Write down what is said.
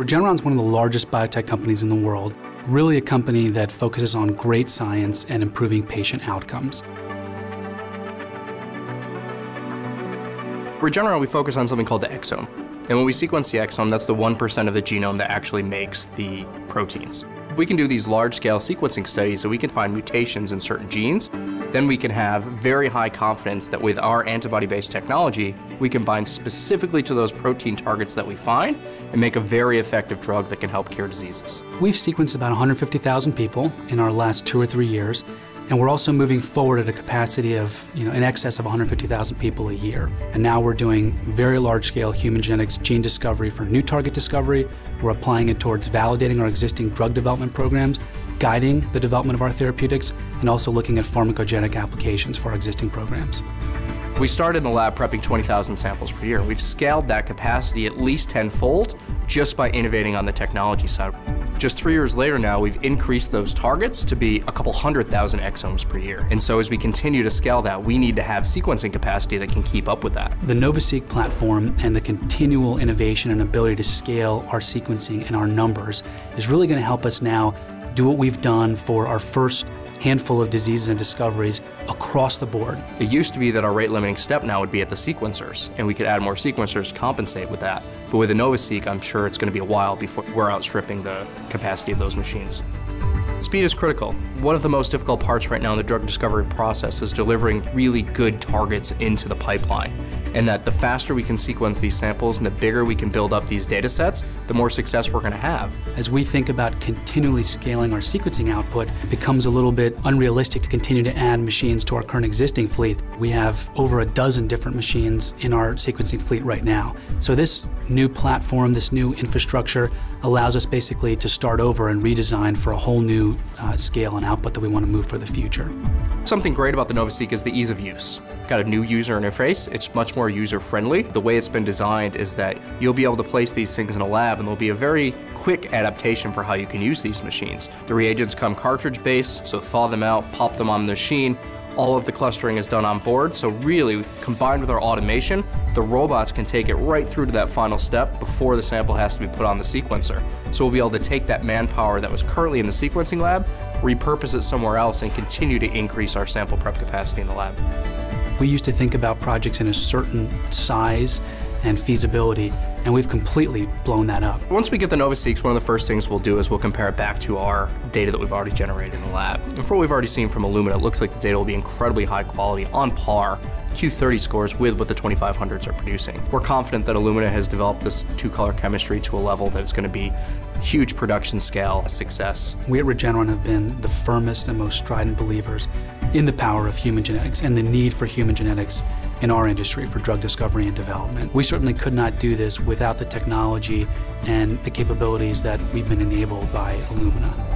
Regeneron is one of the largest biotech companies in the world, really a company that focuses on great science and improving patient outcomes. Regeneron, we focus on something called the exome. And when we sequence the exome, that's the 1% of the genome that actually makes the proteins. We can do these large-scale sequencing studies so we can find mutations in certain genes. Then we can have very high confidence that with our antibody-based technology, we can bind specifically to those protein targets that we find and make a very effective drug that can help cure diseases. We've sequenced about 150,000 people in our last two or three years, and we're also moving forward at a capacity of, you know, in excess of 150,000 people a year. And now we're doing very large-scale human genetics gene discovery for new target discovery. We're applying it towards validating our existing drug development programs, guiding the development of our therapeutics, and also looking at pharmacogenic applications for our existing programs. We started in the lab prepping 20,000 samples per year. We've scaled that capacity at least tenfold just by innovating on the technology side. Just three years later now, we've increased those targets to be a couple hundred thousand exomes per year. And so as we continue to scale that, we need to have sequencing capacity that can keep up with that. The NovaSeq platform and the continual innovation and ability to scale our sequencing and our numbers is really going to help us now do what we've done for our first handful of diseases and discoveries across the board. It used to be that our rate limiting step now would be at the sequencers, and we could add more sequencers to compensate with that. But with the NovaSeq, I'm sure it's going to be a while before we're outstripping the capacity of those machines. Speed is critical. One of the most difficult parts right now in the drug discovery process is delivering really good targets into the pipeline. And that the faster we can sequence these samples and the bigger we can build up these data sets, the more success we're going to have. As we think about continually scaling our sequencing output, it becomes a little bit unrealistic to continue to add machines to our current existing fleet. We have over a dozen different machines in our sequencing fleet right now. So this new platform, this new infrastructure allows us basically to start over and redesign for a whole new uh, scale and output that we want to move for the future. Something great about the NovaSeq is the ease of use. Got a new user interface, it's much more user-friendly. The way it's been designed is that you'll be able to place these things in a lab and there'll be a very quick adaptation for how you can use these machines. The reagents come cartridge-based, so thaw them out, pop them on the machine, all of the clustering is done on board, so really, combined with our automation, the robots can take it right through to that final step before the sample has to be put on the sequencer. So we'll be able to take that manpower that was currently in the sequencing lab, repurpose it somewhere else, and continue to increase our sample prep capacity in the lab. We used to think about projects in a certain size and feasibility, and we've completely blown that up. Once we get the NovaSeqs, one of the first things we'll do is we'll compare it back to our data that we've already generated in the lab. And for what we've already seen from Illumina, it looks like the data will be incredibly high quality, on par Q30 scores with what the 2500s are producing. We're confident that Illumina has developed this two-color chemistry to a level that it's going to be huge production scale success. We at Regeneron have been the firmest and most strident believers in the power of human genetics and the need for human genetics in our industry for drug discovery and development. We certainly could not do this without the technology and the capabilities that we've been enabled by Illumina.